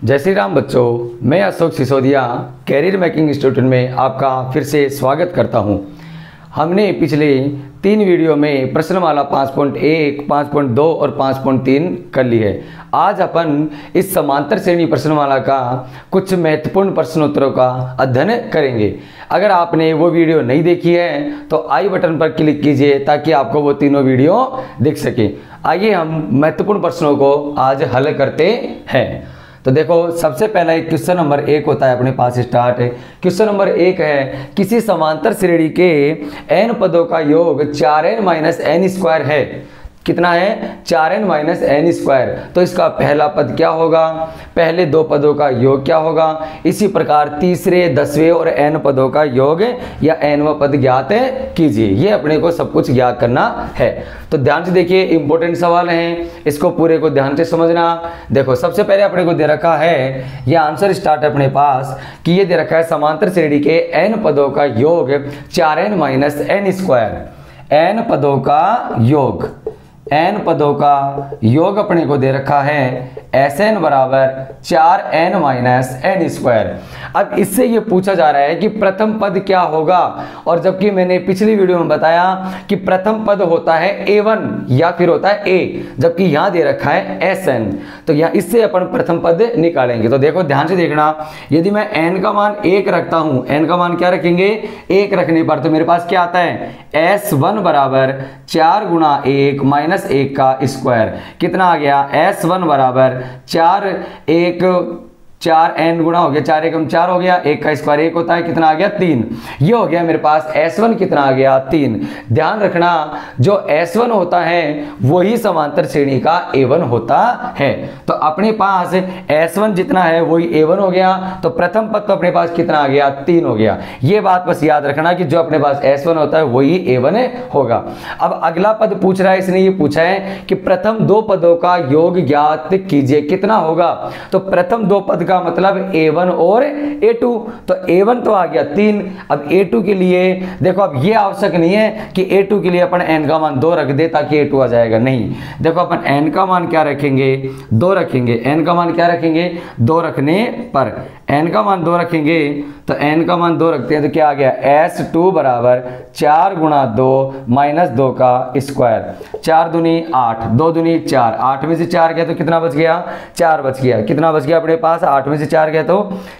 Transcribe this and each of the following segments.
जय श्री राम बच्चों मैं Ashok Sisodia career making institute में आपका फिर से स्वागत करता हूँ। हमने पिछले तीन वीडियो में प्रश्नमाला 5.1, 5.2 और 5.3 कर ली है। आज अपन इस समांतर श्रेणी प्रश्नमाला का कुछ महत्वपूर्ण प्रश्नोत्तरों का अध्ययन करेंगे। अगर आपने वो वीडियो नहीं देखी है तो आई बटन पर क्लिक कीजिए ताकि आपको वो तीनों वीडियो दिख सके। आइए हम महत्वपूर्ण प्रश्नों को आज हल करते हैं। तो देखो, सबसे पहला एक क्वेश्चन नंबर एक होता है अपने पास, स्टार्ट है। क्वेश्चन नंबर एक है, किसी समांतर श्रेणी के एन पदों का योग चार एन माइनस एन स्क्वायर है। कितना है? चार एन माइनस एन स्क्वायर तो इसका पहला पद क्या होगा? पहले दो पदों का योग क्या होगा? इसी प्रकार तीसरे, दसवें और एन पदों का योग या एनवा पद ज्ञात कीजिए। ये अपने को सब कुछ ज्ञात करना है। तो ध्यान से देखिए इंपॉर्टेंट सवाल है। इसको पूरे को ध्यान से समझना। देखो, सबसे पहले अपने को दे रखा है यह आंसर स्टार्ट अपने पास, कि ये दे रखा है समांतर श्रेणी के एन पदों का योग, चार N minus N square N पदों का योग। एन पदों का योग अपने को दे रखा है। एस एन बराबर चार एन माइनस एन स्क्वायर। अब इससे ये पूछा जा रहा है कि प्रथम पद क्या होगा? और जबकि मैंने पिछली वीडियो में बताया कि प्रथम पद होता है ए वन या फिर होता है ए, जबकि यहाँ दे रखा है एस एन। तो यहाँ इससे अपन प्रथम पद निकालेंगे। तो देखो, ध्यान से देखना, यदि मैं एन का मान एक रखता हूँ, एन का मान क्या रखेंगे? एक रखने पर तो मेरे पास क्या आता है? एस वन बराबर चार गुणा एक माइनस एक का स्क्वायर कितना आ गया? एस वन बराबर चार एक चार एन गुणा हो गया, चार एकम चार हो गया, एक का स्क्वायर एक होता है, कितना आ गया? तीन। ये हो गया मेरे पास एस वन कितना आ गया? तीन। ध्यान रखना, जो एस वन होता है, वही समांतर श्रेणी का ए वन होता है। तो अपने पास एस वन जितना है, वही ए वन हो गया। तो प्रथम पद तो अपने पास कितना आ गया? तीन हो गया। ये बात बस याद रखना कि जो अपने पास एस वन होता है, वही ए वन होगा। अब अगला पद पूछ रहा है, इसने ये पूछा है कि प्रथम दो पदों का योग ज्ञात कीजिए, कितना होगा? तो प्रथम दो पद का का मतलब ए वन और ए टू तो ए वन तो आ गया तीन। अब ए टू के लिए, देखो अब ये आवश्यक नहीं है कि ए टू के लिए अपन एन का मान दो रख दे ताकि ए टू आ जाएगा। नहीं। देखो अपन एन का मान क्या रखेंगे? दो रखेंगे। एन का मान क्या रखेंगे? दो रखने पर। N का मान दो रखेंगे तो एन का मान दो रखते हैं तो क्या आ गया? एस टू बराबर चार गुणा दो माइनस दो का स्क्वायर चार दुनी आठ, दो दुनी चार. आठ में से चार गया तो कितना बच गया? चार बच गया. कितना बच गया अपने पास? आठ में से चार गया तो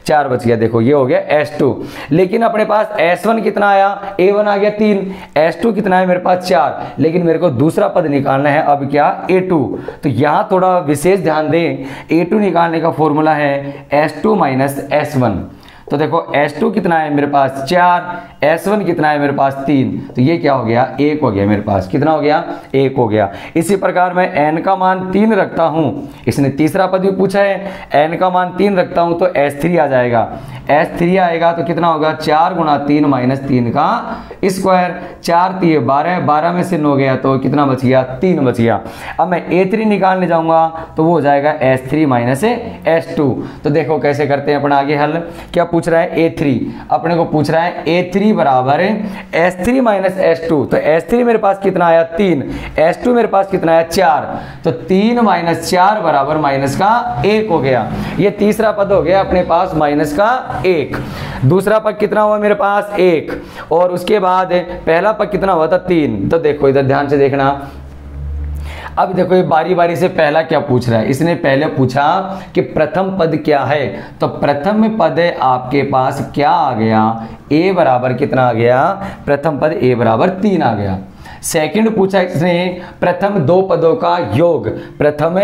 चार बच गया. देखो, ये हो गया एस टू लेकिन अपने पास एस वन कितना आया? ए वन आ गया तीन. एस टू कितना है? मेरे पास चार. लेकिन मेरे को दूसरा पद निकालना है, अब क्या? ए टू तो यहाँ थोड़ा विशेष ध्यान दें. ए टू निकालने का फॉर्मूला है S two minus S one तो देखो S2 कितना है मेरे पास चार S1 कितना है मेरे पास तीन। तो ये क्या हो गया? एक हो गया मेरे पास। कितना हो गया? एक हो गया। इसी प्रकार मैं n का मान तीन रखता हूँ। इसने तीसरा पद भी पूछा है। N का मान तीन रखता हूँ तो S3 आ जाएगा। S3 आएगा तो कितना होगा? चार गुणा तीन माइनस तीन का स्क्वायर। चार तीय बारह बारह में से नौ गया तो कितना बच गया? तीन बच गया। अब मैं ए निकालने जाऊँगा तो वो हो जाएगा S three minus S two तो देखो कैसे करते हैं अपना आगे हल। क्या पूछ रहा है ए थ्री अपने को पूछ रहा है ए थ्री बराबर S three minus S two तो एस थ्री मेरे पास कितना आया? तीन। एस टू मेरे पास कितना आया? चार। तो तीन माइनस चार बराबर माइनस का एक हो गया। ये तीसरा पद हो गया अपने पास माइनस का एक। दूसरा पद कितना हुआ मेरे पास? एक। और उसके बाद पहला पद कितना हुआ था? तीन। तो देखो, इधर ध्यान से देखना। अब देखो, ये बारी बारी से पहला क्या पूछ रहा है? इसने पहले पूछा कि प्रथम पद क्या है? तो प्रथम पद आपके पास क्या आ गया? ए बराबर कितना आ गया? प्रथम पद ए बराबर तीन आ गया। सेकंड पूछा इसने, प्रथम दो पदों का योग। प्रथम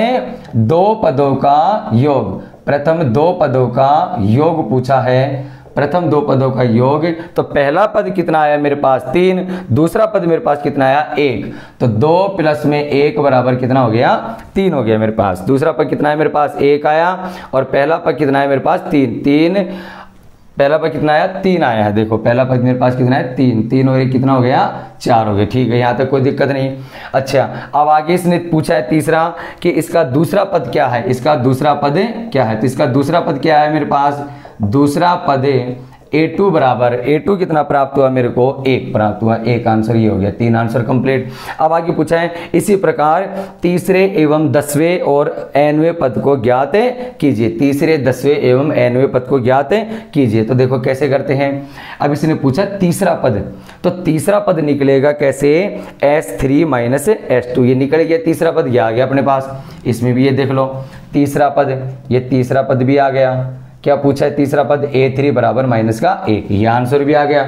दो पदों का योग। प्रथम दो पदों का योग पूछा है। प्रथम दो पदों का योग तो पहला पद कितना आया मेरे पास? तीन। दूसरा पद मेरे पास कितना आया? एक। तो दो प्लस में एक बराबर कितना हो गया? तीन हो गया मेरे पास। दूसरा पद कितना है मेरे पास? एक आया। और पहला पद कितना है मेरे पास? तीन। तीन। पहला पद कितना आया? तीन आया है। देखो, पहला पद मेरे पास कितना है? तीन। तीन और एक कितना हो गया? चार हो गया। ठीक है, यहाँ तक कोई दिक्कत नहीं। अच्छा अब आगे इसने पूछा है तीसरा कि इसका दूसरा पद क्या है? इसका दूसरा पद क्या है? तो इसका दूसरा पद क्या है मेरे पास? दूसरा पद ए टू बराबर ए टू कितना प्राप्त हुआ मेरे को? एक प्राप्त हुआ। एक आंसर ये हो गया, तीन आंसर कंप्लीट अब आगे पूछा है, इसी प्रकार तीसरे एवं दसवें और एनवे पद को ज्ञात कीजिए। तीसरे, दसवें एवं एनवे पद को ज्ञात कीजिए। तो देखो कैसे करते हैं। अब इसने पूछा तीसरा पद। तो तीसरा पद निकलेगा कैसे? S three minus S two ये निकल गया तीसरा पद, ये आ गया अपने पास। इसमें भी ये देख लो, तीसरा पद, ये तीसरा पद भी आ गया। क्या पूछा है? तीसरा पद ए थ्री बराबर माइनस का एक ये आंसर भी आ गया।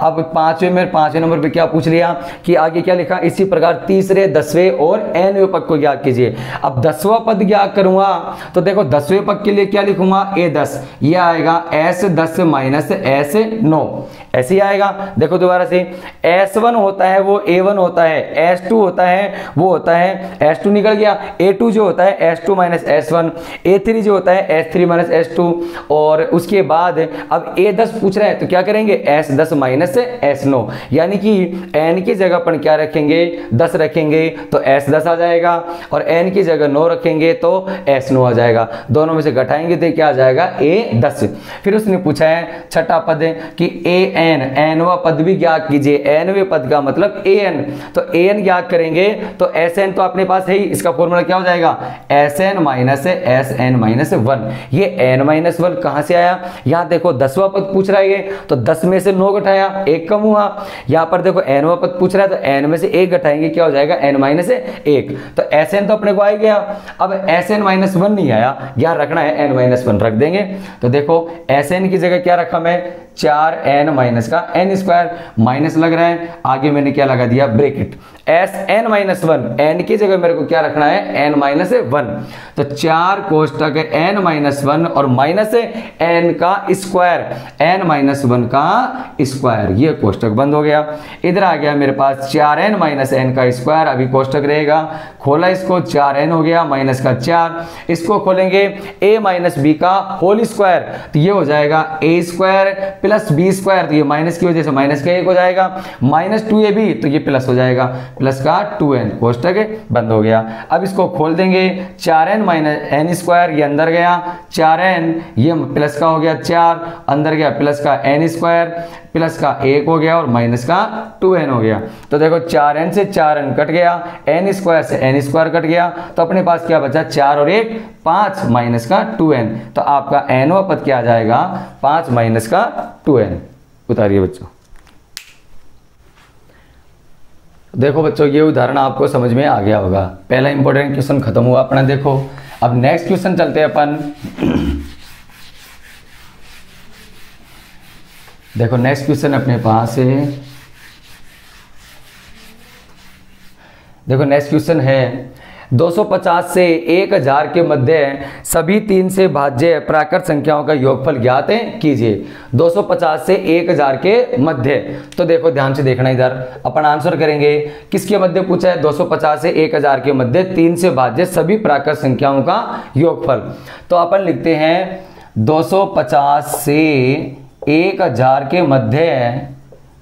अब पाँचवें में, पाँचवें नंबर पे क्या पूछ लिया कि आगे क्या लिखा? इसी प्रकार तीसरे, दसवें और एनवे पद को ज्ञात कीजिए। अब दसवा पद ज्ञात करूँगा तो देखो दसवें पद के लिए क्या लिखूँगा? ए दस। ये आएगा एस दस माइनस एस नौ। ऐसे ही आएगा। देखो दोबारा से। S1 होता है, वो A1 होता है। S2 होता है, वो होता है। S2 निकल गया। A2 जो होता है S two minus S A3 जो होता है एस थ्री माइनस एस और उसके बाद अब ए दस पूछ रहा है तो क्या करेंगे? S10 माइनस एस यानी कि N की जगह पर क्या रखेंगे? 10 रखेंगे तो S10 आ जाएगा। और N की जगह 9 रखेंगे तो S9 आ जाएगा। दोनों में से घटाएँगे तो क्या आ जाएगा? A10 फिर उसने पूछा है, छठा पद, कि ए एन एनवा पद भी ज्ञात कीजिए। एनवे पद का मतलब ए एन तो ए एन ज्ञात करेंगे तो एस एन तो अपने पास है ही। इसका फॉर्मूला क्या हो जाएगा? S N minus S N minus one ये एन माइनस कहाँ से आया? यहाँ देखो दसवा पद पूछ रहा है तो दस में से नौ घटाया, एक कम हुआ। यहाँ पर देखो एनवा पद पूछ रहा है तो एन में से एक घटाएँगे, क्या हो जाएगा? एन माइनस एक। तो एस एन तो अपने को आ गया। अब एस एन माइनस वन नहीं आया, यहाँ रखना है एन माइनस वन, रख देंगे। तो देखो, एस एन की जगह क्या रखा मैं? चार एन माइनस का एन स्क्वायर। माइनस लग रहा है, आगे मैंने क्या लगा दिया? Bracket. S N minus one N की जगह मेरे को क्या रखना है? एन माइनस वन तो चार कोष्टक एन माइनस वन और माइनस एन का स्क्वायर एन माइनस वन का स्क्वायर ये कोष्टक बंद हो गया। इधर आ गया मेरे पास चार एन माइनस एन का स्क्वायर अभी कोष्टक रहेगा। खोला इसको, चार एन हो गया माइनस का चार। इसको खोलेंगे ए माइनस बी का होल स्क्वायर तो ये हो जाएगा A square plus B square तो ये माइनस की वजह से माइनस का एक हो जाएगा? माइनस टू ए बी तो ये प्लस हो जाएगा। प्लस का टू एन कोष्टक बंद हो गया। अब इसको खोल देंगे। चार एन माइनस एन स्क्वायर, ये अंदर गया। चार एन, ये प्लस का हो गया चार, अंदर गया प्लस का एन स्क्वायर, प्लस का एक हो गया और माइनस का टू एन हो गया। तो देखो, चार एन से चार एन कट गया, एन स्क्वायर से एन स्क्वायर कट गया। तो अपने पास क्या बचा? चार और एक, पाँच माइनस का टू एन। तो आपका एन पद क्या आ जाएगा? पाँच माइनस का टू एन। उतारिए बच्चों। देखो बच्चों, ये उदाहरण आपको समझ में आ गया होगा। पहला इंपॉर्टेंट क्वेश्चन खत्म हुआ, अपना देखो। अब नेक्स्ट क्वेश्चन चलते हैं अपन। देखो नेक्स्ट क्वेश्चन अपने पास है देखो नेक्स्ट क्वेश्चन है 250 से 1000 के मध्य सभी तीन से भाज्य प्राकृत संख्याओं का योगफल ज्ञात कीजिए। 250 से 1000 के मध्य। तो देखो, ध्यान से देखना इधर। अपन आंसर करेंगे। किसके मध्य पूछा है? 250 से 1000 के मध्य तीन से भाज्य सभी प्राकृत संख्याओं का योगफल। तो अपन लिखते हैं 250 से 1000 के मध्य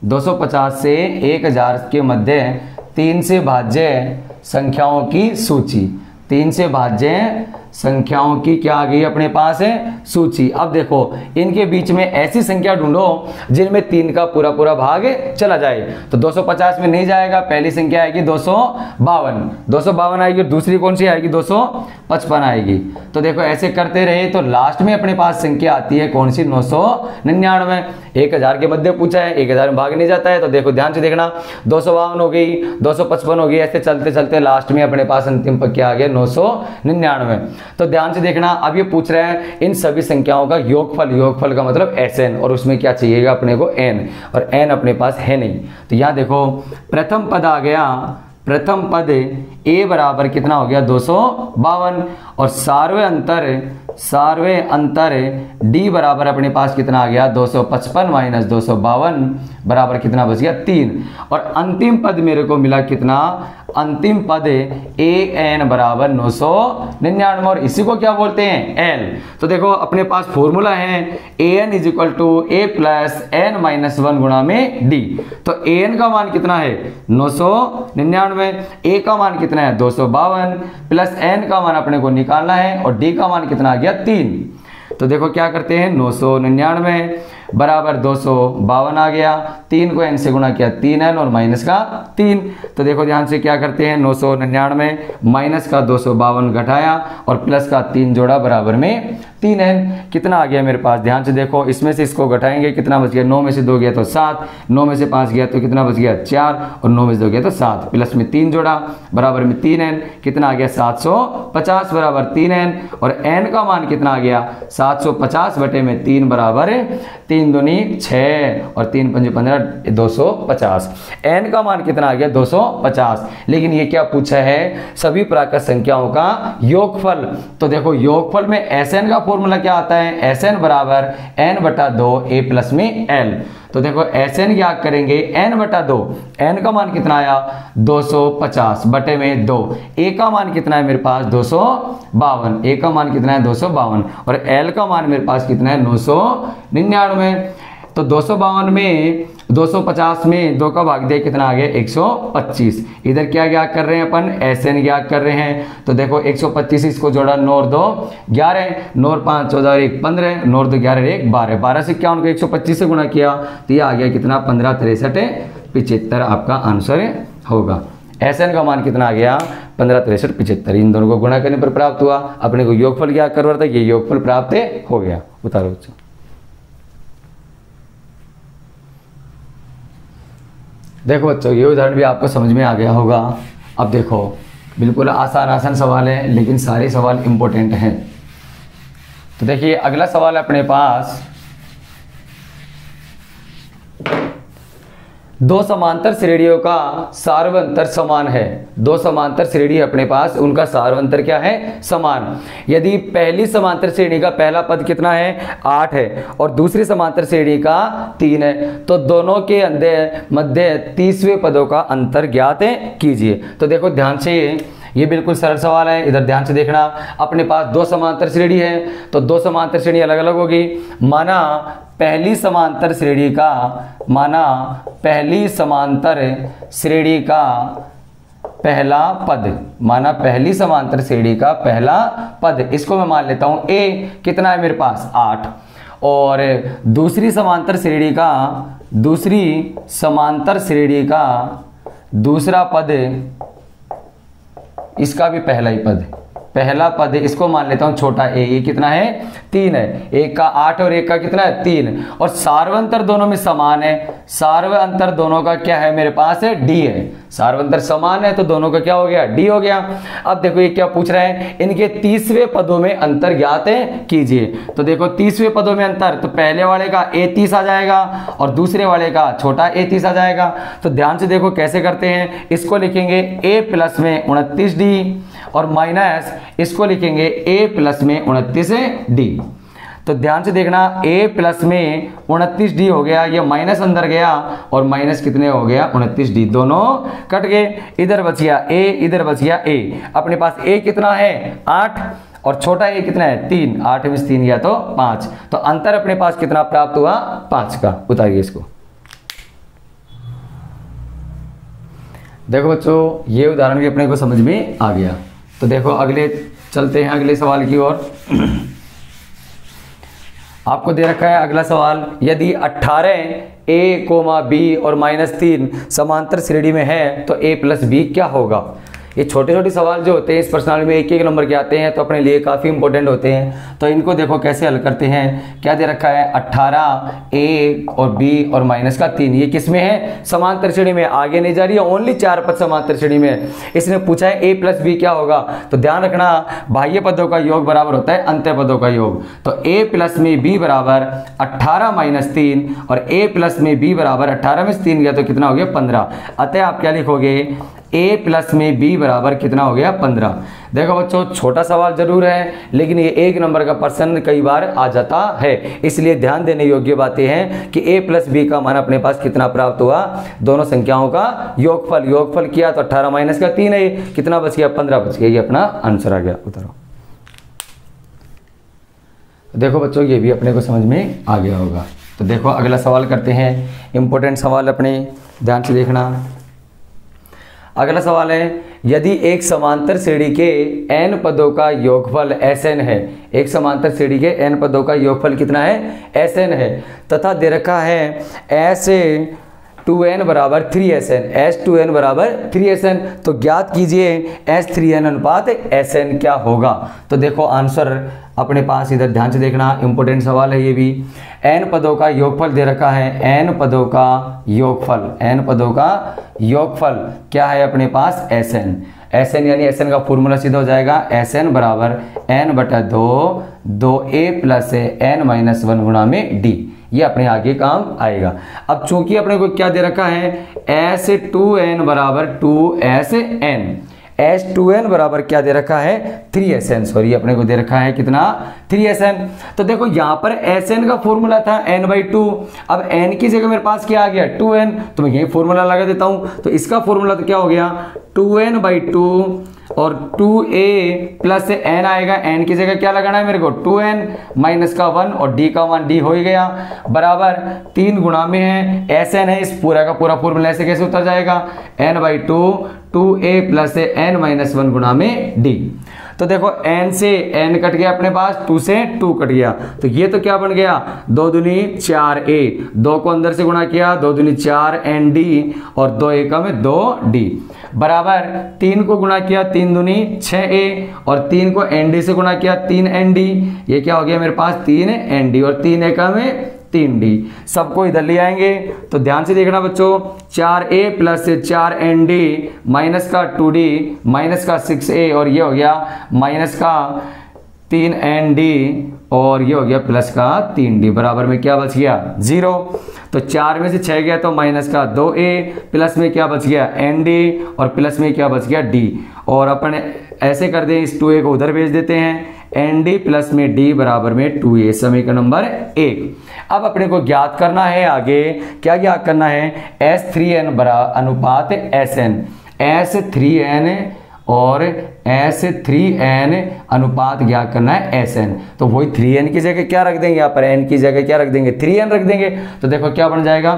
250 से 1000 के मध्य तीन से भाज्य संख्याओं की सूची। तीन से भाज्य संख्याओं की क्या आ गई अपने पास है? सूची। अब देखो, इनके बीच में ऐसी संख्या ढूंढो जिनमें तीन का पूरा पूरा भाग चला जाए। तो 250 में नहीं जाएगा, पहली संख्या आएगी दो सौ बावन। आएगी और दूसरी कौन सी आएगी? दो सौ पचपन आएगी। तो देखो, ऐसे करते रहे तो लास्ट में अपने पास संख्या आती है कौन सी? नौ सौ निन्यानवे। एक हज़ार के मध्य पूछा है, एक हज़ार में भाग नहीं जाता है तो देखो, ध्यान से देखना। दो सौ बावन हो गई, दो सौ पचपन हो गई, ऐसे चलते चलते लास्ट में अपने पास अंतिम पक्के आ गया नौ सौ निन्यानवे। तो ध्यान से देखना, अब ये पूछ रहे हैं, इन सभी संख्याओं का योगफल योगफल का मतलब एस एन और उसमें क्या चाहिएगा अपने को? एन और एन अपने पास है नहीं। तो यहाँ देखो, प्रथम पद आ गया, प्रथम पद ए बराबर कितना हो गया? दो सौ बावन। और सार्वे अंतर सार्वे अंतर डी बराबर अपने पास कितना आ गया? 255 सौ पचपन माइनस दो बराबर कितना बच गया? तीन। और अंतिम पद मेरे को मिला कितना? अंतिम पद ए एन बराबर नौ सौ निन्यानवे। और इसी को क्या बोलते हैं? एल तो देखो, अपने पास फॉर्मूला है A N is equal to A plus N minus one गुणा में डी तो ए एन का मान कितना है? नौ सौ निन्यानवे। ए का मान कितना है? दो सौ बावन। प्लस एन का मान अपने को निकालना है और डी का मान कितना आ गया तीन। तो देखो क्या करते हैं, नौ सौ निन्यानवे बराबर दो सौ बावन आ गया। तीन को एन से गुणा किया तीन एन और माइनस का तीन। तो देखो ध्यान से क्या करते हैं, नौ सौ निन्यानवे माइनस का दो सौ बावन घटाया और प्लस का तीन जोड़ा बराबर में तीन एन कितना आ गया मेरे पास? ध्यान से देखो, इसमें से इसको घटाएँगे, कितना बच गया? नौ में से दो गया तो सात, नौ में से पाँच गया तो कितना बच गया? चार, और नौ में से दो गया तो सात। प्लस में तीन जोड़ा, बराबर में तीन एन, कितना आ गया? सात सौ पचास बराबर तीन एन, और एन का मान कितना आ गया? सात सौ पचास बटे में तीन बराबर तीन दुनी छः, और तीन पंजे पंद्रह दो सौ पचास। एन का मान कितना आ गया? दो सौ पचास। लेकिन ये क्या पूछा है? सभी प्राकृत संख्याओं का योगफल। तो देखो, योगफल में एस एन का फॉर्मूला क्या आता है? एस एन बराबर एन बटा दो ए प्लस में एल तो देखो एस एन क्या करेंगे? एन बटा दो. एन का मान कितना आया? 250 बटे में दो. ए का मान कितना है मेरे पास? दो सौ बावन. ए का मान कितना है? दो सौ बावन. और एल का मान मेरे पास कितना है? नौ सौ निन्यानवे. तो दो सौ बावन में 250 में दो का भाग दिया, कितना आ गया? 125 इधर क्या क्या कर रहे हैं अपन? एस एन क्या कर रहे हैं। तो देखो 125 इसको जोड़ा नौ दो, ग्यारह नौ पाँच, चौदह और एक, पंद्रह नौ दो, ग्यारह एक, बारह। बारह से क्या उनको 125 से गुणा किया? तो ये आ गया कितना? पंद्रह, तिरसठ पिछहत्तर आपका आंसर होगा। एस एन का मान कितना आ गया? पंद्रह, तिरसठ पिछहत्तर इन दोनों को गुणा करने पर प्राप्त हुआ। अपने को योगफल क्या कर रहा था ये योगफल प्राप्त हो गया। उतारो देखो बच्चों, ये उदाहरण भी आपको समझ में आ गया होगा। अब देखो, बिल्कुल आसान आसान सवाल है, लेकिन सारे सवाल इम्पोर्टेंट हैं। तो देखिए, अगला सवाल अपने पास। दो समांतर श्रेणियों का सार्वंतर समान है। दो समांतर श्रेणी अपने पास, उनका सार्वंतर क्या है? समान। यदि पहली समांतर श्रेणी का पहला पद कितना है? आठ है। और दूसरी समांतर श्रेणी का तीन है। तो दोनों के अंदर मध्य तीसवें पदों का अंतर ज्ञात कीजिए। तो देखो, ध्यान से ये बिल्कुल सरल सवाल है। इधर ध्यान से देखना, अपने पास दो समांतर श्रेणी है तो दो समांतर श्रेणी अलग अलग होगी। माना पहली समांतर श्रेणी का माना पहली समांतर श्रेणी का पहला पद, माना पहली समांतर श्रेणी का पहला पद। इसको मैं मान लेता हूँ ए कितना है मेरे पास? आठ। और दूसरी समांतर श्रेणी का, दूसरी समांतर श्रेणी का दूसरा पद, इसका भी पहला ही पद पहला पद इसको मान लेता हूँ, छोटा ए, ये कितना है? तीन है। एक का आठ और एक का कितना है? तीन। और सार्वंतर दोनों में समान है। सार्वंतर दोनों का क्या है? मेरे पास है, डी है। सार्वंतर समान है तो दोनों का क्या हो गया? डी हो गया। अब देखो ये क्या पूछ रहे हैं? इनके तीसवें पदों में अंतर ज्ञात कीजिए। तो देखो, तीसवें पदों में अंतर तो पहले वाले का ए तीस आ जाएगा, और दूसरे वाले का छोटा ए तीस आ जाएगा। तो ध्यान से देखो कैसे करते हैं। इसको लिखेंगे ए प्लस में उनतीस डी। और माइनस इसको लिखेंगे ए प्लस में उनतीस डी। तो ध्यान से देखना a प्लस में उनतीस डी हो गया, ये माइनस अंदर गया और माइनस कितने हो गया? उनतीस डी। दोनों कट गए। इधर बच गया a इधर बच गया a अपने पास a कितना है? आठ। और छोटा ए कितना है? तीन। आठ में तीन गया तो पाँच। तो अंतर अपने पास कितना प्राप्त हुआ? पाँच का। उतारिए इसको। देखो बच्चों, ये उदाहरण भी अपने को समझ में आ गया। तो देखो, अगले चलते हैं अगले सवाल की ओर। आपको दे रखा है अगला सवाल, यदि 18 ए, कोमा बी और माइनस तीन समांतर श्रेणी में है तो ए प्लस बी क्या होगा? ये छोटे छोटे सवाल जो होते हैं, इस पर्सनालिटी में एक एक नंबर के आते हैं तो अपने लिए काफ़ी इंपॉर्टेंट होते हैं। तो इनको देखो कैसे हल करते हैं। क्या दे रखा है? 18 ए और बी और माइनस का तीन। ये किसमें है? समांतर श्रेणी में। आगे नहीं जा रही है ओनली चार पद समांतर श्रेणी में। इसने पूछा है ए प्लस बी क्या होगा? तो ध्यान रखना, बाह्य पदों का योग बराबर होता है अंत्य पदों का योग। तो ए प्लस में बी बराबर अट्ठारह माइनस तीन और ए प्लस में बी बराबर अट्ठारह में तीन गया तो कितना हो गया? पंद्रह। अतः आप क्या लिखोगे? ए प्लस में बी बराबर कितना हो गया पंद्रह। देखो बच्चों, छोटा सवाल ज़रूर है, लेकिन ये एक नंबर का प्रश्न कई बार आ जाता है। इसलिए ध्यान देने योग्य बातें हैं कि ए प्लस बी का मान अपने पास कितना प्राप्त हुआ। दोनों संख्याओं का योगफल योगफल किया तो अट्ठारह माइनस का तीन है। कितना बच गया? पंद्रह बच गया। ये अपना आंसर आ गया। उतारो देखो बच्चों, ये भी अपने को समझ में आ गया होगा। तो देखो, अगला सवाल करते हैं। इंपॉर्टेंट सवाल अपने। ध्यान से देखना। अगला सवाल है, यदि एक समांतर श्रेणी के n पदों का योगफल एस एन है, एक समांतर श्रेणी के एन पदों का योगफल कितना है? एस एन है। तथा दे रखा है एस टू एन बराबर three S N, S two N बराबर थ्री एस एन। तो ज्ञात कीजिए, एस थ्री एन अनुपात, एस एन क्या होगा? तो देखो, आंसर अपने पास इधर ध्यान से देखना, इंपॉर्टेंट सवाल है ये भी। एन पदों का योगफल दे रखा है, एन पदों का योगफल, एन पदों का योगफल। क्या है अपने पास? S N. एस एन यानी एस एन का फॉर्मूला सीधा हो जाएगा, एस एन बराबर एन बटा दो दो A plus N minus one गुणा में डी। ये अपने आगे काम आएगा। अब चूँकि अपने को क्या दे रखा है? एस टू एन बराबर two S N S two N बराबर क्या दे रखा है? थ्री एस एन सॉरी अपने को दे रखा है कितना? थ्री एस एन तो देखो, यहाँ पर एस एन का फॉर्मूला था एन बाई टू अब एन की जगह मेरे पास क्या आ गया? टू एन तो मैं यही फॉर्मूला लगा देता हूँ। तो इसका फॉर्मूला तो क्या हो गया? टू एन बाई टू और टू ए प्लस एन आएगा, एन की जगह क्या लगाना है मेरे को? टू एन माइनस का वन और डी का वन, डी हो ही गया। बराबर तीन गुणा में है, एस एन है, इस पूरा का पूरा फॉर्मूला ऐसे कैसे उतर जाएगा? N by two two A plus N minus one गुणा में डी। तो देखो n से n कट गया अपने पास, टू से टू कट गया। तो ये तो क्या बन गया? दो दुनी चार ए। दो को अंदर से गुणा किया, दो दुनी चार एन डी और दो एक में दो डी। बराबर तीन को गुणा किया तीन दुनी छः ए और तीन को एन डी से गुणा किया तीन एन डी ये क्या हो गया मेरे पास? तीन एन डी और तीन एक में तीन डी सबको इधर ले आएँगे। तो ध्यान से देखना बच्चों, चार ए प्लस चार एन डी माइनस का टू डी माइनस का सिक्स ए और ये हो गया माइनस का तीन एन डी और ये हो गया प्लस का तीन डी, बराबर में क्या बच गया? ज़ीरो। तो चार में से छह गया तो माइनस का दो ए, प्लस में क्या बच गया? एन डी और प्लस में क्या बच गया? डी। और अपन ऐसे कर दें, इस टू ए को उधर भेज देते हैं। एन डी प्लस में डी बराबर में टू ए, समीकरण नंबर एक। अब अपने को ज्ञात करना है आगे। क्या ज्ञात करना है? एस थ्री एन बरा अनुपात S N. S three N और एस थ्री एन अनुपात ज्ञात करना है एस एन। तो वही थ्री एन की जगह क्या रख देंगे? यहाँ पर एन की जगह क्या रख देंगे? थ्री एन रख देंगे। तो देखो क्या बन जाएगा?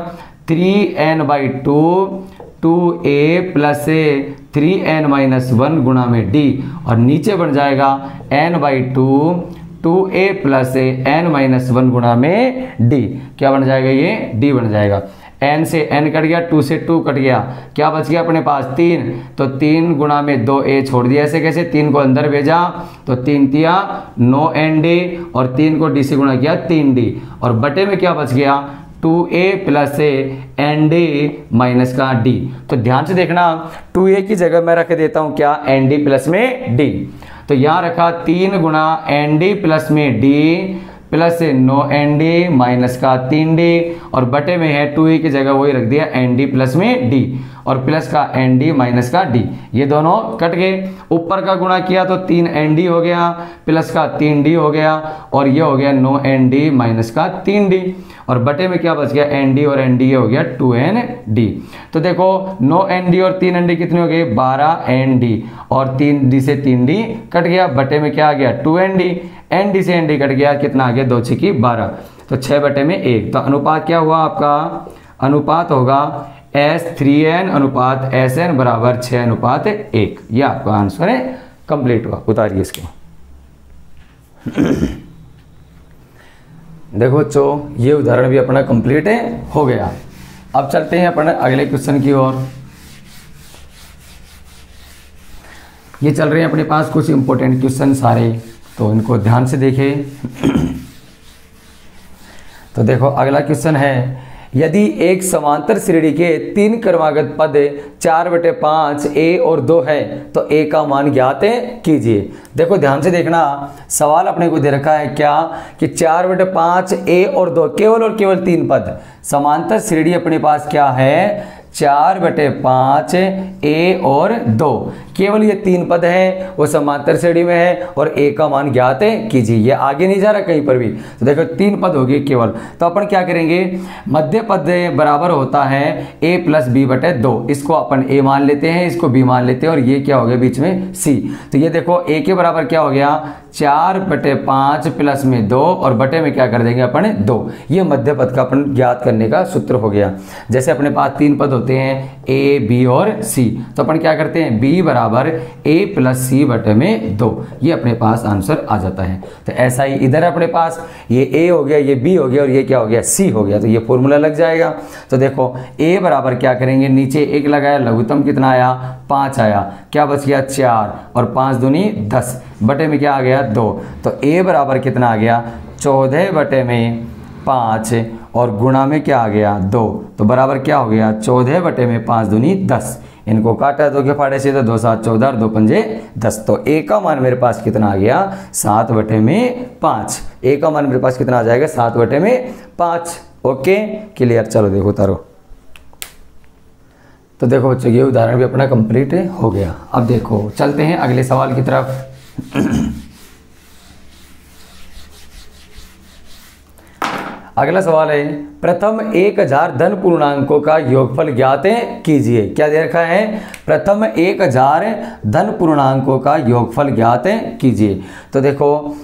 Three N by two two A plus A, three N minus one गुणा में डी। और नीचे बन जाएगा N by two two A plus A, N minus one गुणा में डी। क्या बन जाएगा ये? डी बन जाएगा। एन से एन कट गया टू से टू कट गया। क्या बच गया अपने पास? तीन। तो तीन गुणा में दो ए छोड़ दिया। ऐसे कैसे? तीन को अंदर भेजा तो तीन तिया नो एन डी और तीन को डी से गुणा किया, तीन डी और बटे में क्या बच गया? Two A plus A N D minus का डी तो ध्यान से देखना टू ए की जगह मैं रख देता हूँ क्या? एन डी प्लस में डी तो यहाँ रखा, तीन गुणा एन डी प्लस में D plus no N D, minus का तीन डी, और बटे में है टू ई की जगह वही रख दिया एन डी प्लस में डी, और प्लस का एन डी, माइनस का डी। ये दोनों कट गए। ऊपर का गुणा किया तो तीन एन डी हो गया, प्लस का तीन डी हो गया, और ये हो गया नो एन डी, माइनस का तीन डी। और बटे में क्या बच गया? एन डी, और एन डी ये हो गया टू एन डी। तो देखो, नो एन डी और तीन एन डी कितने हो गए? बारह एन डी, और तीन डी से तीन डी कट गया। बटे में क्या आ गया? Two N D. N D से एन डी कट गया, कितना आ गया? दो छिकी बारह। तो छः बटे में एक। तो अनुपात क्या हुआ आपका? अनुपात होगा एस थ्री एन अनुपात एस एन बराबर छः अनुपात एक। ये आपका आंसर है कंप्लीट हुआ। उतारिए इसको। देखो बच्चों, ये उदाहरण भी अपना कंप्लीट है, हो गया। अब चलते हैं अपने अगले क्वेश्चन की ओर। ये चल रहे हैं अपने पास कुछ इंपॉर्टेंट क्वेश्चन सारे। तो इनको ध्यान से देखें। तो देखो, अगला क्वेश्चन है, यदि एक समांतर श्रेणी के तीन क्रमागत पद चार बटे पाँच ए और दो है तो ए का मान ज्ञात कीजिए। देखो, ध्यान से देखना, सवाल अपने को दे रखा है क्या कि चार बटे पाँच ए और दो केवल और केवल तीन पद? समांतर श्रेणी अपने पास क्या है? चार बटे पाँच ए और दो। केवल ये तीन पद हैं, वो समांतर श्रेणी में है और ए का मान ज्ञात कीजिए, ये आगे नहीं जा रहा कहीं पर भी। तो देखो, तीन पद हो गए केवल। तो अपन क्या करेंगे? मध्य पद बराबर होता है ए प्लस बी बटे दो। इसको अपन ए मान लेते हैं, इसको बी मान लेते हैं और ये क्या हो गया बीच में? सी। तो ये देखो, ए के बराबर क्या हो गया? चार बटे पाँच प्लस में दो और बटे में क्या कर देंगे अपन? दो। ये मध्य पद का अपन ज्ञात करने का सूत्र हो गया। जैसे अपने पास तीन पद होते होते हैं ए बी और सी तो अपन क्या करते हैं? बी बराबर ए प्लस सी बटे में दो। ये अपने पास आंसर आ जाता है। तो ऐसा ही इधर अपने पास। ये ए हो गया, ये बी हो गया और ये क्या हो गया? सी हो गया। तो ये फॉर्मूला लग जाएगा। तो देखो ए बराबर क्या करेंगे? नीचे एक लगाया, लघुतम कितना आया? पाँच आया। क्या बच गया? चार। और पाँच दूनी दस। बटे में क्या आ गया? दो। तो ए बराबर कितना आ गया? चौदह बटे में पाँच। और गुणा में क्या आ गया? दो। तो बराबर क्या हो गया? चौदह बटे में पाँच दूनी दस। इनको काटा दो के फाड़े से तो दो, सात, चौदह और दो पंजे दस। तो ए का मान मेरे पास कितना आ गया? सात बटे में पाँच। ए का मान मेरे पास कितना आ जाएगा? सात बटे में पाँच। ओके? क्लियर? चलो देखो तारो तो देखो बच्चों, ये उदाहरण भी अपना कंप्लीट हो गया। अब देखो, चलते हैं अगले सवाल की तरफ़। अगला सवाल है, प्रथम एक हज़ार धन पूर्णांकों का योगफल ज्ञात कीजिए। क्या दे रखा है? प्रथम एक हज़ार धन पूर्णांकों का योगफल ज्ञात कीजिए। तो देखो,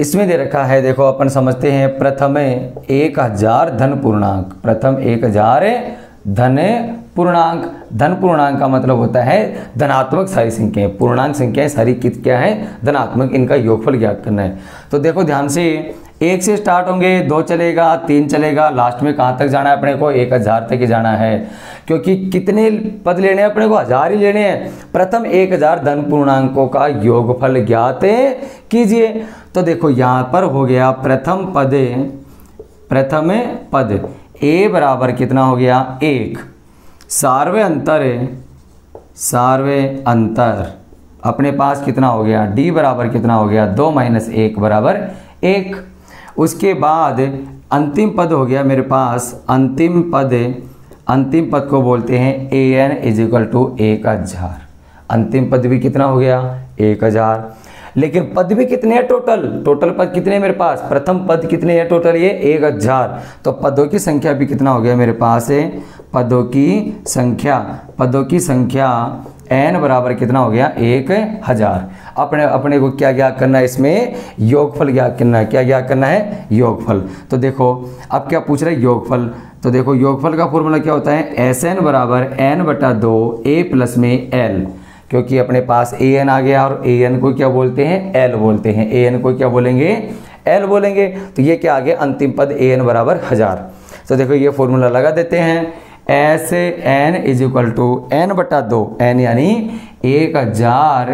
इसमें दे रखा है, देखो, अपन समझते हैं, प्रथम एक हज़ार धन पूर्णांक, प्रथम एक हज़ार धन पूर्णांक। धन पूर्णांक का मतलब होता है धनात्मक सारी संख्याएँ। पूर्णांक संख्याएँ सारी कित क्या है? धनात्मक इनका योगफल ज्ञात करना है। तो देखो, ध्यान से एक से स्टार्ट होंगे, दो चलेगा, तीन चलेगा। लास्ट में कहाँ तक जाना है अपने को? एक हज़ार तक ही जाना है। क्योंकि कितने पद लेने हैं अपने को? हज़ार ही लेने हैं। प्रथम एक हज़ार धन पूर्णांकों का योगफल ज्ञात कीजिए। तो देखो, यहाँ पर हो गया प्रथम पद प्रथम पद। ए बराबर कितना हो गया? एक। सार्वे अंतर सार्वे अंतर। अपने पास कितना हो गया? डी बराबर कितना हो गया? दो माइनस एक बराबर एक। उसके बाद अंतिम पद हो गया मेरे पास, अंतिम पद अंतिम पद को बोलते हैं A N is equal to एक हज़ार अंतिम पद भी कितना हो गया? एक हज़ार लेकिन पद भी कितने हैं टोटल टोटल पद कितने हैं मेरे पास? प्रथम पद कितने हैं टोटल ये एक हज़ार तो पदों की संख्या भी कितना हो गया मेरे पास? है पदों की संख्या। पदों की संख्या एन बराबर कितना हो गया? एक हज़ार। अपने अपने को क्या ज्ञात करना है इसमें? योगफल ज्ञात करना है। क्या ज्ञात करना है? योगफल। तो देखो, अब क्या पूछ रहे योगफल। तो देखो, योगफल का फॉर्मूला क्या होता है? एस एन बराबर एन बटा दो ए प्लस में एल क्योंकि अपने पास ए एन आ गया और ए एन को क्या बोलते हैं? एल बोलते हैं। ए एन को क्या बोलेंगे? एल बोलेंगे। तो ये क्या आ गया? अंतिम पद ए एन बराबर हज़ार। तो देखो, ये फॉर्मूला लगा देते हैं। S N is equal to N बटा दो। एन यानी एक हज़ार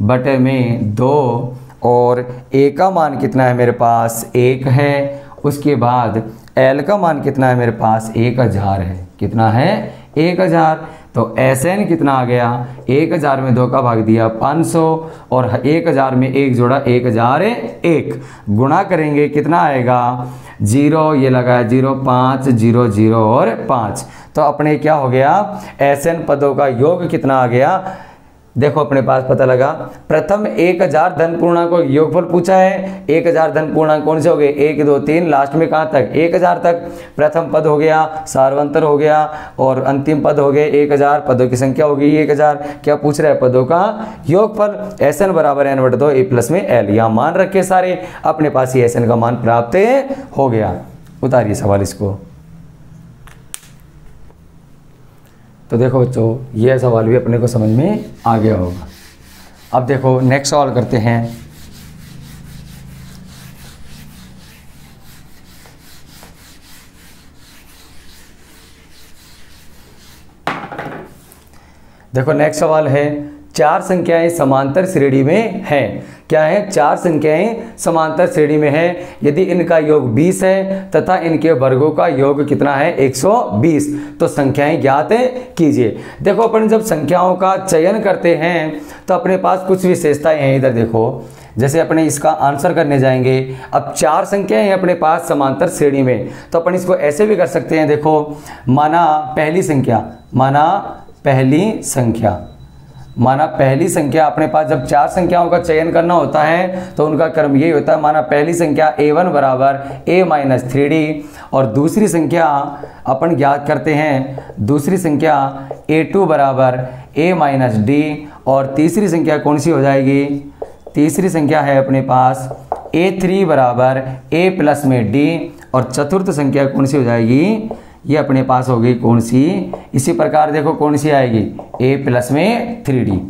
बटे में दो और ए का मान कितना है मेरे पास एक है। उसके बाद एल का मान कितना है मेरे पास एक हज़ार है। कितना है? एक हज़ार। तो एस एन कितना आ गया? एक हज़ार में दो का भाग दिया पाँच सौ और एक हज़ार में एक जोड़ा एक हज़ार एक। गुणा करेंगे कितना आएगा? ज़ीरो, ये लगाया ज़ीरो पाँच, ज़ीरो ज़ीरो और पाँच। तो अपने क्या हो गया? एस एन पदों का योग कितना आ गया? देखो, अपने पास पता लगा, प्रथम एक हज़ार धन पूर्णांक को योगफल पूछा है। एक हज़ार धन पूर्णांक कौन से हो गए? एक, दो, तीन लास्ट में कहाँ तक? एक हज़ार तक। प्रथम पद हो गया, सार्वंतर हो गया, और अंतिम पद हो गए एक हज़ार। पदों की संख्या हो गई एक हज़ार। क्या पूछ रहा है? पदों का योगफल एस एन बराबर एन बट दो ए प्लस में एल यहाँ मान रखे सारे, अपने पास ही एस एन का मान प्राप्त हो गया। उतारिए सवाल इसको। तो देखो बच्चों, ये सवाल भी अपने को समझ में आ गया होगा। अब देखो नेक्स्ट सवाल करते हैं। देखो नेक्स्ट सवाल है चार संख्याएँ समांतर श्रेणी में हैं। क्या है? चार संख्याएँ समांतर श्रेणी में है। यदि इनका योग 20 है, तथा इनके वर्गों का योग कितना है? 120 तो संख्याएँ ज्ञात कीजिए। देखो, अपन जब संख्याओं का चयन करते हैं तो अपने पास कुछ विशेषताएँ हैं। इधर देखो, जैसे अपने इसका आंसर करने जाएँगे। अब चार संख्याएँ हैं अपने पास समांतर श्रेणी में। तो अपन इसको ऐसे भी कर सकते हैं, देखो, माना पहली संख्या, माना पहली संख्या। माना पहली संख्या अपने पास, जब चार संख्याओं का चयन करना होता है तो उनका क्रम यही होता है, माना पहली संख्या ए वन बराबर ए माइनस थ्री डी और दूसरी संख्या अपन ज्ञात करते हैं, दूसरी संख्या ए टू बराबर ए माइनस डी और तीसरी संख्या कौन सी हो जाएगी? तीसरी संख्या है अपने पास ए थ्री बराबर ए प्लस में डी और चतुर्थ संख्या कौन सी हो जाएगी? ये अपने पास होगी कौन सी? इसी प्रकार देखो कौन सी आएगी? ए प्लस में थ्री डी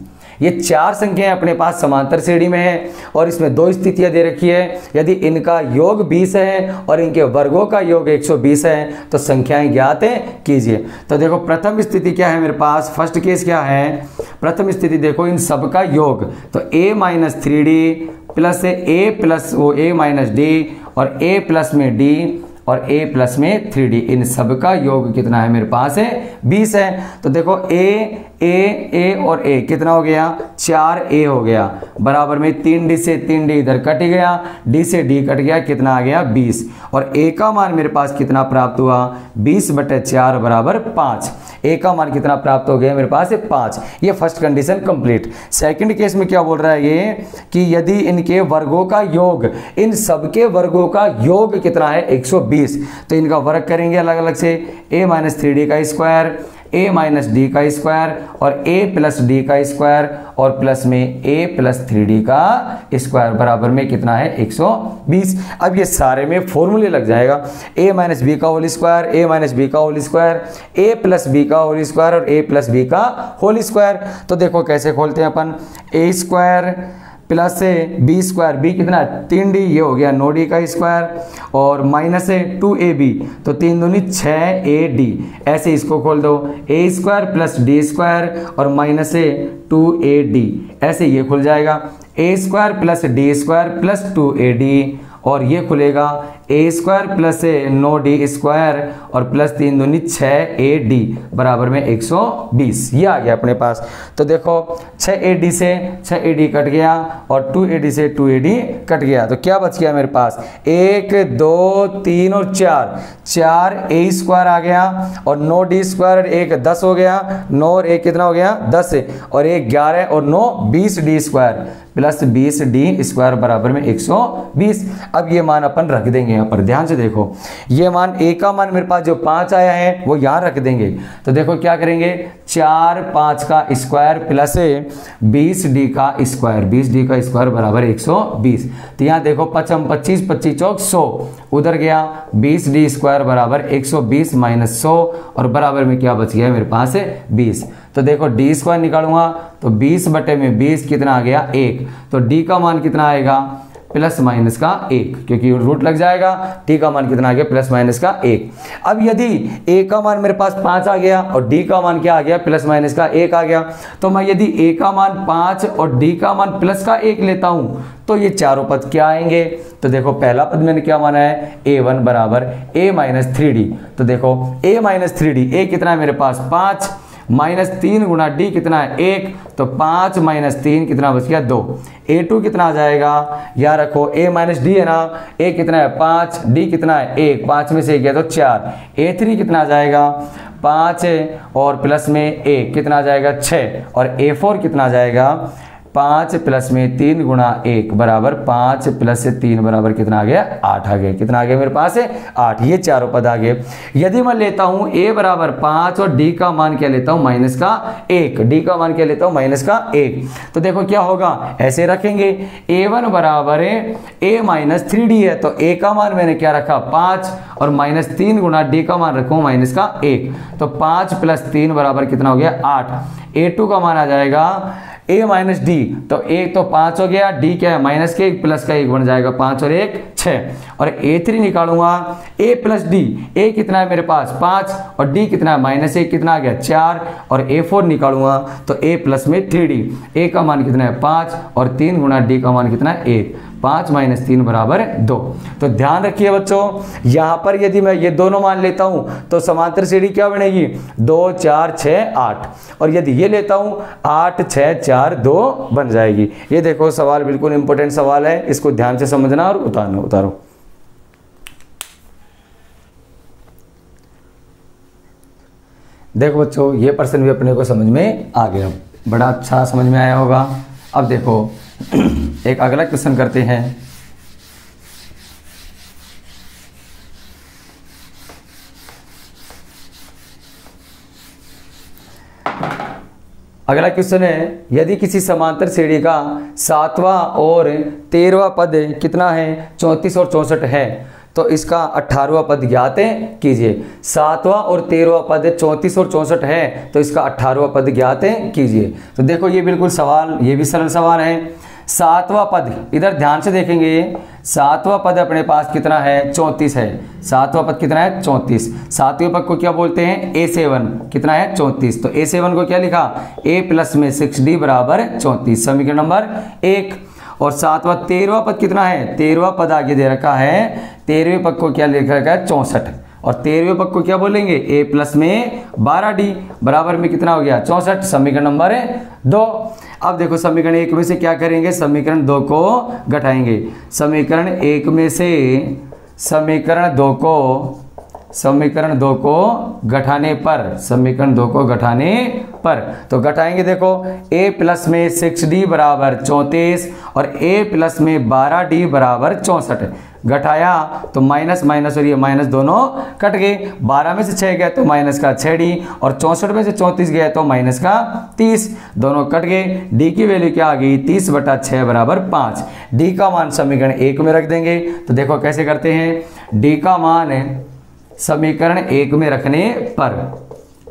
ये चार संख्याएँ अपने पास समांतर श्रेणी में है और इसमें दो स्थितियाँ दे रखी है। यदि इनका योग 20 है और इनके वर्गों का योग 120 है तो संख्याएँ ज्ञात कीजिए। तो देखो प्रथम स्थिति क्या है मेरे पास? फ़र्स्ट केस क्या है? प्रथम स्थिति देखो इन सबका योग। तो a minus three d plus a plus वो ए माइनस डी और a प्लस में d और a प्लस में थ्री डी इन सब का योग कितना है मेरे पास है? 20 है। तो देखो, a a a और a कितना हो गया? चार a हो गया। बराबर में तीन डी से तीन डी इधर कट गया। D से d कट गया, कितना आ गया? 20 और a का मान मेरे पास कितना प्राप्त हुआ? 20 बटे चार बराबर पाँच। ए का मान कितना प्राप्त हो गया मेरे पास है पाँच। ये first condition complete second case में क्या बोल रहा है ये? कि यदि इनके वर्गों का योग, इन सबके वर्गों का योग कितना है? 120 तो इनका वर्ग करेंगे अलग अलग से। ए माइनस थ्री डी का स्क्वायर ए माइनस डी का स्क्वायर और ए प्लस डी का स्क्वायर और प्लस में ए प्लस थ्री डी का स्क्वायर बराबर में कितना है? 120 अब ये सारे में फॉर्मूले लग जाएगा। ए माइनस बी का whole square, a minus b का whole square, a plus b का होल स्क्वायर और ए प्लस बी का होल स्क्वायर। तो देखो कैसे खोलते हैं अपन। ए स्क्वायर प्लस से बी स्क्वायर, बी कितना तीन डी, ये हो गया नो डी का स्क्वायर और माइनस है टू ए बी तो तीन दूनी छ ए डी। ऐसे इसको खोल दो, a square plus d square और माइनस है टू ए डी। ऐसे ये खुल जाएगा, a square plus d square plus two a d और ये खुलेगा ए स्क्वायर प्लस ए नौ डी स्क्वायर और प्लस तीन दूनी छः ए डी बराबर में 120 ये आ गया अपने पास। तो देखो छः ए डी से छः ए डी कट गया और टू ए डी से टू ए डी कट गया। तो क्या बच गया मेरे पास? एक, दो, तीन और चार। चार ए स्क्वायर आ गया और नौ डी स्क्वायर एक दस हो गया। नौ और एक कितना हो गया? दस। और एक ग्यारह और नौ बीस डी स्क्वायर प्लस बीस डी स्क्वायर बराबर में 120 अब ये मान अपन रख देंगे। यहाँ पर ध्यान से देखो। ये मान ए का मान मेरे पास जो पाँच आया है, वो यहाँ रख देंगे। तो देखो क्या करेंगे? चार पाँच का स्क्वायर प्लस बीस डी का स्क्वायर बीस डी का स्क्वायर बराबर 120 तो यहाँ देखो पचम पच्चीस पच्चीस चौक सौ। उधर गया, बीस डी स्क्वायर बराबर 120 माइनस सौ, और बराबर में क्या बच गया मेरे पास? बीस। तो देखो डी स्क्वायर निकालूँगा तो 20 बटे में 20 कितना आ गया? एक। तो डी का मान कितना आएगा? प्लस माइनस का एक, क्योंकि रूट लग जाएगा टी का मान कितना आ गया? प्लस माइनस का एक। अब यदि ए का मान मेरे पास पाँच आ गया और डी का मान क्या आ गया? प्लस माइनस का एक आ गया। तो मैं यदि ए का मान पाँच और डी का मान प्लस का एक लेता हूँ तो ये चारों पद क्या आएँगे? तो देखो, पहला पद मैंने क्या माना है? ए वन बराबर ए माइनस थ्री डी तो देखो a minus three d a कितना है मेरे पास? पाँच। माइनस तीन गुना डी कितना है? एक। तो पाँच माइनस तीन कितना बच गया? दो। ए टू कितना आ जाएगा? या रखो, ए माइनस डी है ना? ए कितना है? पाँच। डी कितना है? एक। पाँच में से एक गया तो चार। ए थ्री कितना आ जाएगा? पाँच और प्लस में एक कितना आ जाएगा? छः। और ए फोर कितना आ जाएगा? पाँच प्लस में तीन गुणा एक बराबर पाँच प्लस तीन बराबर कितना आ गया? आठ आ गया। कितना आ गया मेरे पास? है आठ। ये चारों पद आ गए। यदि मैं लेता हूँ ए बराबर पाँच और डी का मान क्या लेता हूँ? माइनस का एक। डी का मान क्या लेता हूँ? माइनस का एक। तो देखो क्या होगा? ऐसे रखेंगे। ए वन बराबर है ए माइनस थ्री डी है तो ए का मान मैंने क्या रखा? पाँच। और माइनस तीन गुणा डी का मान रखू, माइनस का एक। तो पाँच प्लस तीन बराबर कितना हो गया? आठ। ए टू का मान आ जाएगा ए माइनस डी तो ए तो पाँच हो गया डी क्या है? माइनस के एक प्लस का एक बन जाएगा, पाँच और एक छः और ए थ्री निकालूँगा ए प्लस डी ए कितना है मेरे पास? पाँच। और डी कितना है? माइनस एक कितना आ गया? चार। और ए फोर निकालूँगा तो ए प्लस में थ्री डी ए का मान कितना है? पाँच। और तीन गुना डी का मान कितना है? एक पाँच माइनस तीन बराबर दो। तो ध्यान रखिए बच्चों, यहाँ पर यदि मैं ये दोनों मान लेता हूँ तो समांतर सीढ़ी क्या बनेगी? दो, चार छः आठ। और यदि ये लेता हूँ, आठ छः चार, दो बन जाएगी। ये देखो, सवाल बिल्कुल इंपॉर्टेंट सवाल है, इसको ध्यान से समझना और उतारना, उतारो। देखो बच्चों, ये पर्सन भी अपने को समझ में आ गया। बड़ा अच्छा समझ में आया होगा। अब देखो एक अगला क्वेश्चन करते हैं। अगला क्वेश्चन है, यदि किसी समांतर श्रेणी का सातवां और तेरहवा पद कितना है? चौंतीस और चौंसठ है। तो इसका अट्ठारहवा पद ज्ञात कीजिए। सातवां और तेरहवा पद चौंतीस और चौंसठ है तो इसका अट्ठारहवा पद ज्ञात कीजिए। तो देखो, ये बिल्कुल सवाल, ये भी सरल सवाल है। सातवां पद। इधर ध्यान से देखेंगे, सातवां पद अपने पास कितना है? चौंतीस है। सातवां पद कितना है? चौंतीस। सातवें पद को क्या बोलते हैं? A seven. कितना है? चौंतीस। तो ए सेवन को क्या लिखा? ए प्लस में सिक्स डी बराबर चौंतीस। समीकरण नंबर एक। और सातवां तेरहवा पद कितना है? तेरहवा पद आगे दे रखा है। तेरहवें पद को क्या लिख रखा है? चौसठ। और तेरहवें पद को क्या बोलेंगे? ए प्लस में बारह डी बराबर में कितना हो गया? चौसठ। समीकरण नंबर दो। अब देखो समीकरण एक में से क्या करेंगे? समीकरण दो को घटाएँगे। समीकरण एक में से समीकरण दो को, समीकरण दो को घटाने पर, समीकरण दो को घटाने पर। तो घटाएँगे देखो, a प्लस में सिक्स डी बराबर चौंतीस और a प्लस में बारह डी बराबर चौंसठ। घटाया तो माइनस माइनस और ये माइनस दोनों कट गए। बारह में से छः गया तो माइनस का छः डी, और चौंसठ में से चौंतीस गया तो माइनस का तीस। दोनों कट गए। डी की वैल्यू क्या आ गई? तीस बटा छः बराबर पाँच। डी का मान समीकरण एक में रख देंगे। तो देखो कैसे करते हैं। डी का मान समीकरण एक में रखने पर,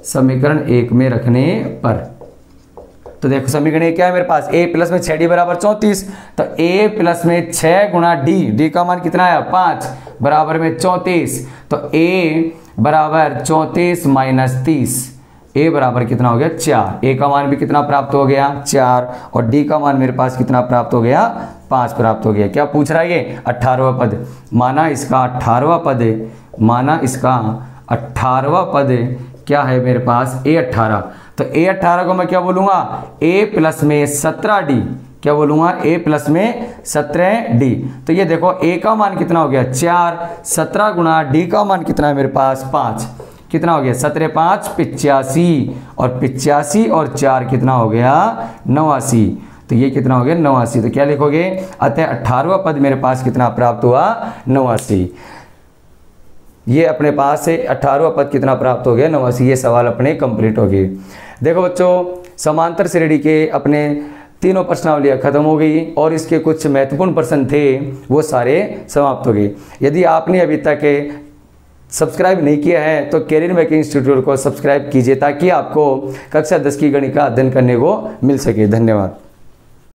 समीकरण एक में रखने पर। तो देखो समीकरण क्या है मेरे पास? ए प्लस में छह डी बराबर चौंतीस। तो ए प्लस में छह गुणा डी डी का मान कितना है पाँच। बराबर में चौंतीस। तो ए बराबर चौंतीस माइनस तीस। A बराबर कितना हो गया? चार। A का मान भी कितना प्राप्त हो गया? चार। और डी का मान मेरे पास कितना प्राप्त हो गया? पाँच प्राप्त हो गया। क्या पूछ रहा है ये? अट्ठारहवा पद। माना इसका अट्ठारहवा पद, माना इसका अट्ठारहवा पद क्या है मेरे पास? ए अट्ठारह। तो ए अट्ठारह को मैं क्या बोलूँगा? ए प्लस में सत्रह डी क्या बोलूँगा? ए प्लस में सत्रह डी तो ये देखो ए का मान कितना हो गया? चार. सत्रह गुणा डी का मान कितना है मेरे पास? पाँच. कितना हो गया? सत्रह पाँच, पिचासी. और पिचासी और चार कितना हो गया? नवासी. तो ये कितना हो गया? नवासी. तो क्या लिखोगे? अतः अट्ठारहवा पद मेरे पास कितना प्राप्त हुआ? नवासी. ये अपने पास से अट्ठारहवा पद कितना प्राप्त हो गया? नवासी. ये सवाल अपने कंप्लीट हो गए। देखो बच्चों, समांतर श्रेणी के अपने तीनों प्रश्नावलियाँ खत्म हो गई और इसके कुछ महत्वपूर्ण प्रश्न थे, वो सारे समाप्त हो गए। यदि आपने अभी तक सब्सक्राइब नहीं किया है तो कैरियर मेकिंग इंस्टीट्यूट को सब्सक्राइब कीजिए ताकि आपको कक्षा दस की गणित का अध्ययन करने को मिल सके। धन्यवाद।